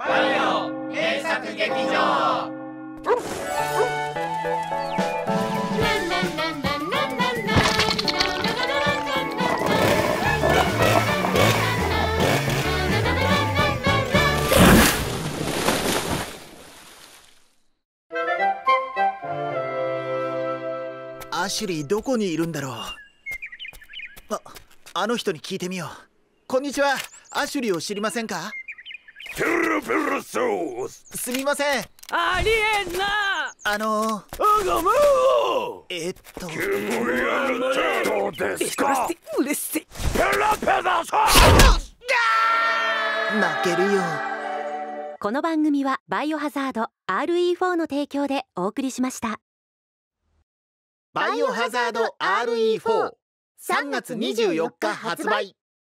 バイオ名作劇場。アシュリーどこにいるんだろう？ああの人に聞いてみよう。こんにちは。アシュリーを知りませんか？ペルペルソースすみません。ありえんな。あのあがまおえっと。煙やるってどうですか？うれしい。ペラペラソース泣けるよ。この番組はバイオハザード RE4 の提供でお送りしました。バイオハザード RE43 月24日発売